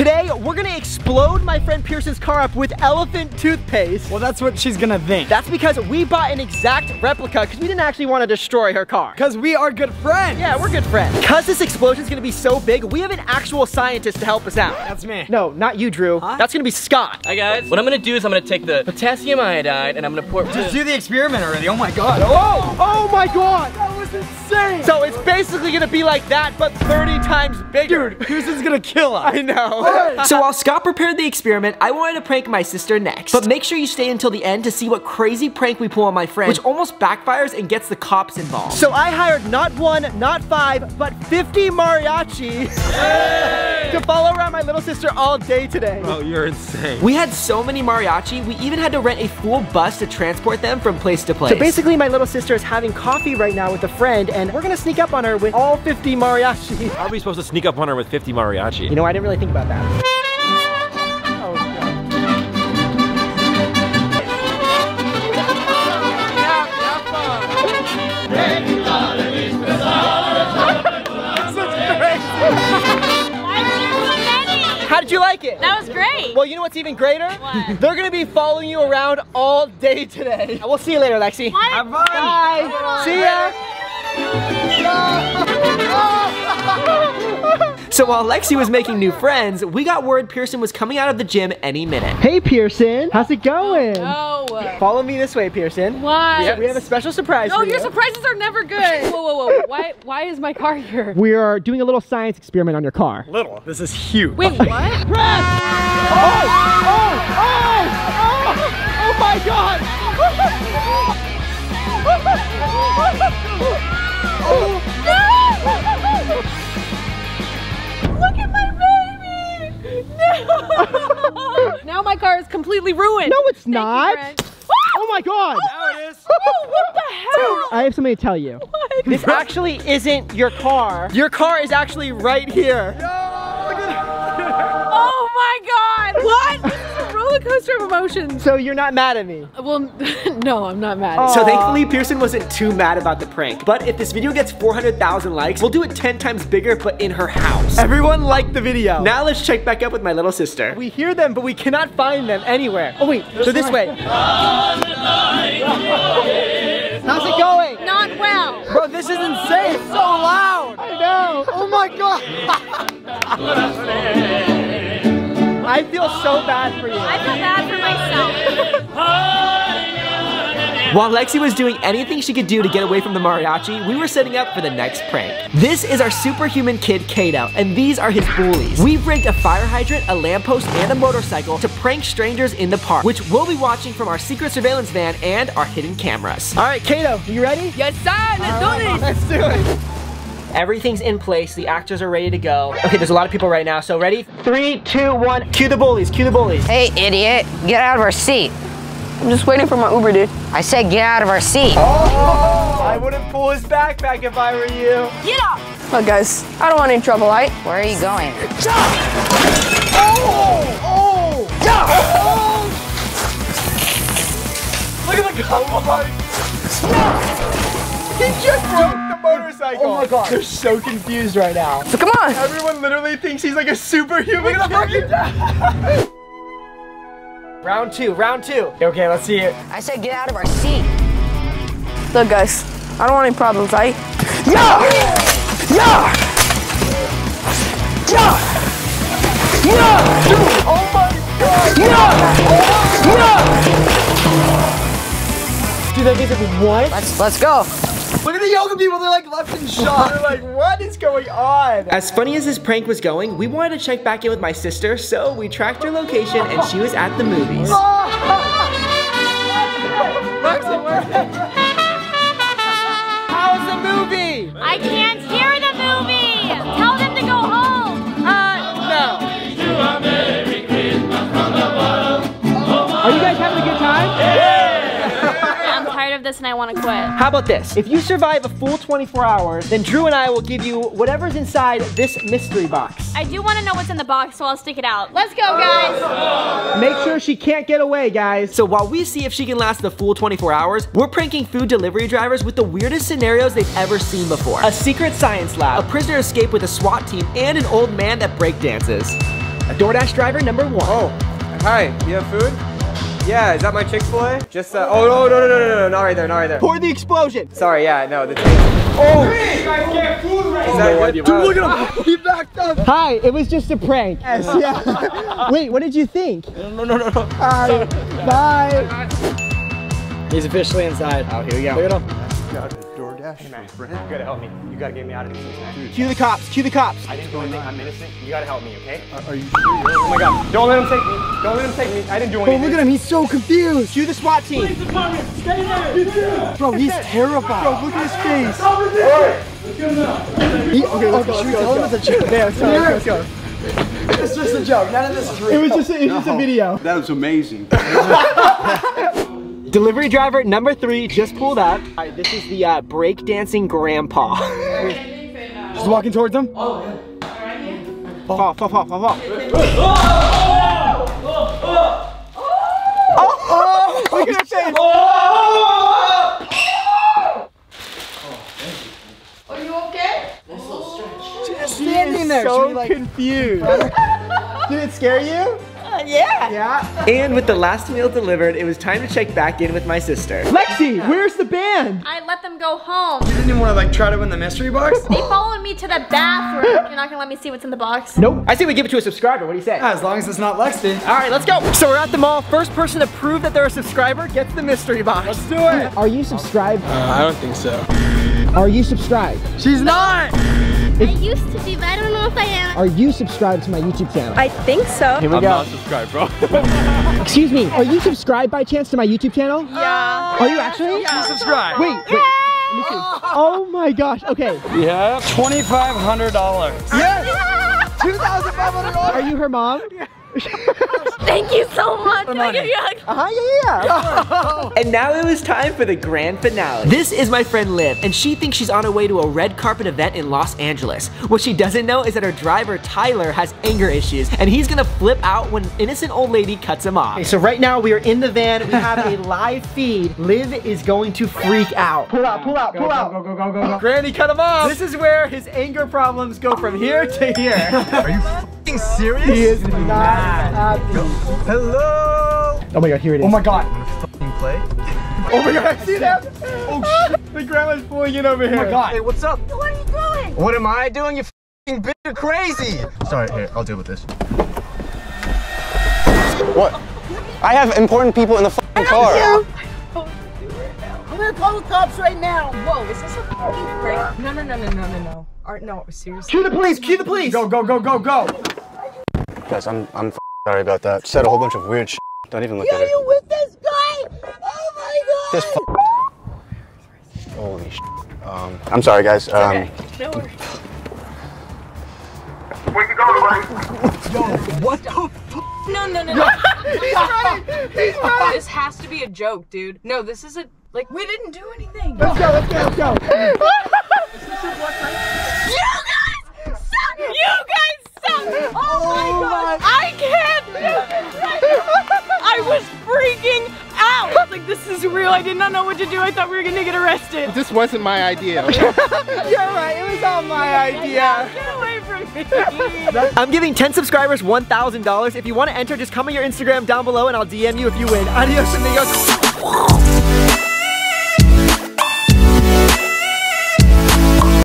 Today, we're gonna explode my friend Pierson's car up with elephant toothpaste. Well, that's what she's gonna think. That's because we bought an exact replica because we didn't actually want to destroy her car. Because we are good friends. Yeah, we're good friends. Because this explosion is gonna be so big, we have an actual scientist to help us out. That's me. No, not you, Drew. Huh? That's gonna be Scott. Hi guys. What I'm gonna do is I'm gonna take the potassium iodide and I'm gonna pour. Just do the experiment already. Oh my god. Oh, oh, oh my God. That was insane. So it's basically gonna be like that, but 30 times bigger. Dude, Pierson's gonna kill us. I know. so while Scott prepared the experiment, I wanted to prank my sister next. But make sure you stay until the end to see what crazy prank we pull on my friend, which almost backfires and gets the cops involved. So I hired not one, not five, but 50 mariachi to follow around my little sister all day today. Oh, you're insane. We had so many mariachi, we even had to rent a full bus to transport them from place to place. So basically, my little sister is having coffee right now with a friend, and we're gonna sneak up on her with all 50 mariachi. How are we supposed to sneak up on her with 50 mariachi? You know, I didn't really think about that. Like it? That was great. Well, you know what's even greater? What? They're gonna be following you around all day today. We'll see you later, Lexi. What? Have fun. Bye. See ya. So while Lexi was making new friends, we got word Pierson was coming out of the gym any minute. Hey Pierson, how's it going? Oh. Follow me this way, Pierson. Why? We have, we have a special surprise No, for your you. surprises are never good. Whoa, whoa, whoa. Why, why is my car here? We are doing a little science experiment on your car. Little. This is huge. Wait, what? Press! Oh, oh! Oh! Oh! Oh! Oh my god! Completely ruined. No, it's Thank not. Greg. Oh my god! Oh, now it is. Oh, what the hell? I have something to tell you. What? This actually isn't your car. Your car is actually right here. Oh roller coaster of emotions. So you're not mad at me. Well, no, I'm not mad. So thankfully, Pierson wasn't too mad about the prank. But if this video gets 400,000 likes, we'll do it 10 times bigger, but in her house. Everyone liked the video. Now let's check back up with my little sister. We hear them, but we cannot find them anywhere. Oh wait, so this way. How's it going? Not well. Bro, this is insane. It's so loud. I know. Oh my god. I feel so bad for you. I feel bad for myself. While Lexi was doing anything she could do to get away from the mariachi, we were setting up for the next prank. This is our superhuman kid, Kato, and these are his bullies. We've rigged a fire hydrant, a lamppost, and a motorcycle to prank strangers in the park, which we'll be watching from our secret surveillance van and our hidden cameras. All right, Kato, you ready? yes, sir. Let's do uh, this. Let's do it. Everything's in place. The actors are ready to go. Okay, there's a lot of people right now. So ready? Three, two, one. Cue the bullies. Cue the bullies. Hey, idiot, get out of our seat. I'm just waiting for my Uber, dude. I said get out of our seat. Oh! I wouldn't pull his backpack if I were you. Get up! Look, guys, I don't want any trouble, right? Where are you going? Oh! oh Look at the color. Oh he just broke the motorcycle. Oh my god. They're so confused right now. So come on. Everyone literally thinks he's like a superhuman. Look at the Round two, round two. Okay, let's see it. I said get out of our seat. Look, guys, I don't want any problems, right? Yeah! Yeah! Yeah! Yeah! Oh my god. Yeah! Yeah! Dude, that guy's like, what? Let's let's go. Look at the yoga people, they're like left in shot. They're like, what is going on? As funny as this prank was going, we wanted to check back in with my sister, so we tracked her location and she was at the movies. How's the movie? I can't I want to quit. How about this? If you survive a full 24 hours, then Drew and I will give you whatever's inside this mystery box. I do want to know what's in the box, so I'll stick it out. Let's go, guys. Make sure she can't get away, guys. So while we see if she can last the full 24 hours, we're pranking food delivery drivers with the weirdest scenarios they've ever seen before. A secret science lab, a prisoner escape with a SWAT team, and an old man that breakdances. A DoorDash driver number one. Oh, hi. You have food? Yeah, is that my Chick-fil-A? Just uh, oh no no no no no no not right there, not right there. Pour the explosion. Sorry, yeah, no, the taste. Oh! You guys get food right Is that good? Dude, look at him. He backed up. Hi, it was just a prank. Yes, yeah. Wait, what did you think? No, no, no, no. Hi. Bye. He's officially inside. Oh, here we go. Look at him. Hey man, you gotta help me. You gotta get me out of these things, Cue the cops. Cue the cops. I didn't do anything. I'm innocent. You gotta help me, okay? Are, you serious? Oh my god. Don't let him take me. Don't let him take me. I didn't do Oh, anything. look at him. He's so confused. Cue the SWAT team. Police department, stay there. Bro, he's terrified. Bro, look at his face. He, okay, let's go. Let's go. Let's go. It's a joke. Yeah, let's go. Let's go. It's just a joke. None of this is real. It was just a, it was just a video. That was amazing. Delivery driver number three just pulled up. All right, this is the uh, breakdancing grandpa. Just walking towards him. Fall, fall, fall, fall, fall. Oh, look at his face. Are you okay? Just standing there. So confused. Did it scare you? Uh, yeah. Yeah. And with the last meal delivered, it was time to check back in with my sister. Lexi, where's the band? I let them go home. You didn't even want to like try to win the mystery box? They followed me to the bathroom. You're not gonna let me see what's in the box? Nope. I say we give it to a subscriber. What do you say? As long as it's not Lexi. All right, let's go. So we're at the mall. First person to prove that they're a subscriber gets the mystery box. Let's do it. Are you subscribed? I don't think so. Are you subscribed? She's not. I used to be, but I don't know if I am. Are you subscribed to my YouTube channel? I think so. Here we I'm go. not subscribed, bro. Excuse me. Are you subscribed by chance to my YouTube channel? Yeah. Are you actually? Yeah. Subscribe. Wait, wait. Let me see. Oh my gosh. Okay. Yeah. Twenty-five hundred dollars. Yes. Two thousand five hundred dollars. Are you her mom? Thank you so much. Can I give you a hug? Uh-huh, yeah, yeah. and now it was time for the grand finale. This is my friend Liv, and she thinks she's on her way to a red carpet event in Los Angeles. What she doesn't know is that her driver, Tyler, has anger issues, and he's gonna flip out when an innocent old lady cuts him off. Okay, so right now we are in the van, we have a live feed. Liv is going to freak out. Pull out, pull out, pull out. Go, go, go, go, go. Granny cut him off. This is where his anger problems go from here to here. Are you f***ing serious? he is not happy. Hello. Oh my god, here it is. Oh my god. Fucking play. Oh my god, I see that! Oh shit! The grandma's pulling in over here. Oh my god. Hey, what's up? What are you doing? What am I doing? You f***ing bitch, you're crazy. Sorry, here, I'll deal with this. What? I have important people in the f***ing car. I'm gonna call the cops right now. Whoa, is this a fucking prank? No, no, no, no, no, no, no. Art, no, seriously. Cue the police! Cue the police! Go, go, go, go, go. Guys, I'm I'm f***ing sorry about that. Said a whole bunch of weird shit. Don't even look at it. Are you with this guy? Oh my god! This f- Holy shit. Um, I'm sorry, guys. Um, No worries. What the? No, no, no, no. He's running! He's running! This has to be a joke, dude. No, this is a like we didn't do anything. Let's go, let's go, let's go. To do. I thought we were gonna get arrested. This wasn't my idea. You're right, it was all my idea. Get away from me. I'm giving 10 subscribers $1,000. If you want to enter, just comment your Instagram down below and I'll DM you if you win. Adios amigos.